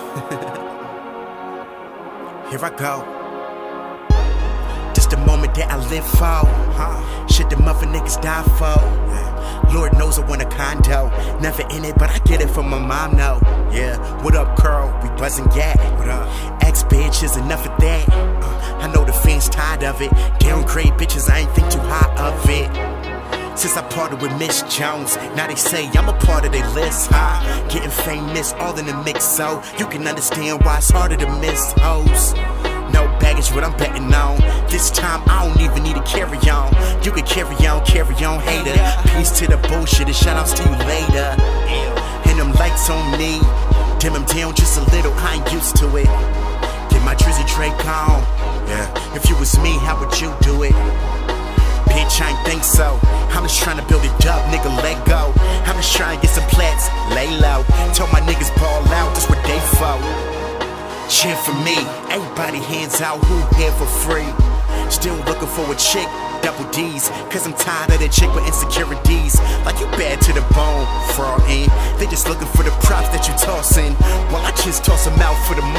Here I go. Just the moment that I live for. Shit the mother niggas die for. Lord knows I want a condo. Never in it, but I get it from my mom, no. Yeah, what up, Curl? We buzzing yet. What up? Ex bitch is enough of that. Uh, I know the fans tired of it. Downgrade bitches, Since I parted with Miss Jones, now they say I'm a part of their list. Huh? Getting famous, all in the mix, so you can understand why it's harder to miss hoes. No baggage, what I'm betting on. This time I don't even need to carry on. You can carry on, carry on, hater. Peace to the bullshit and shout outs to you later. And them lights on me, dim them down just a little. I ain't used to it. Get my Drizzy Drake on. Yeah, if you was me, how would you do it? Bitch, I ain't think so. I'm just trying to build it up, nigga, let go. I'm just trying to get some plats, lay low. Tell my niggas ball out, that's what they for. Cheer for me, everybody hands out, who here for free? Still looking for a chick, double D's. Cause I'm tired of that chick with insecurities. Like you bad to the bone, fraud fraudin'. They just looking for the props that you tossin'. Well, I just toss them out for the.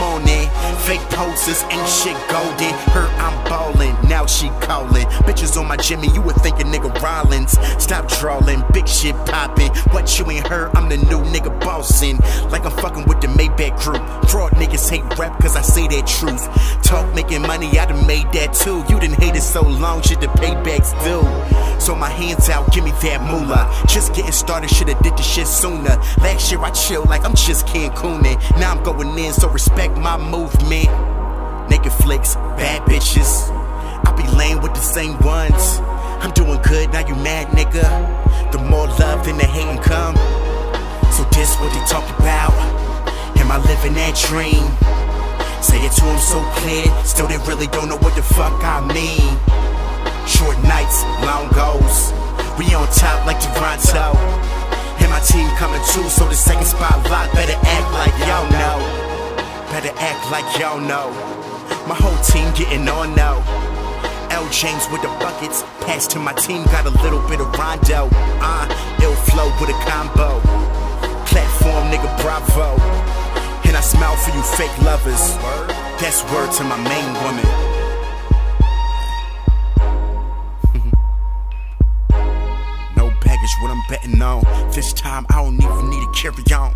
Posters, ain't shit golden. Her, I'm ballin', now she callin'. Bitches on my Jimmy, you would think a nigga Rollins. Stop drawlin', big shit poppin'. What you ain't heard, I'm the new nigga bossin'. Like I'm fuckin' with the Maybach group. Fraud niggas hate rap cause I say that truth. Talk making money, I done made that too. You done hated so long, shit the paybacks do. So my hands out, give me that moolah. Just getting started, shoulda did the shit sooner. Last year I chill like I'm just Cancoonin'. Now I'm going in, so respect my movement. Bad bitches. I be laying with the same ones. I'm doing good, now you mad, nigga. The more love, then the hating come. So this what they talk about. Am I living that dream? Say it to them so clear, still they really don't know what the fuck I mean. Short nights, long goals. We on top like Toronto. And my team coming too, so the second spot lock better act like y'all know. Better act like y'all know. My whole team getting on now. L. James with the buckets. Pass to my team, got a little bit of Rondo. Uh, ill flow with a combo. Platform nigga, bravo. And I smile for you fake lovers. That's word to my main woman. no baggage, what I'm betting on. This time I don't even need to carry on.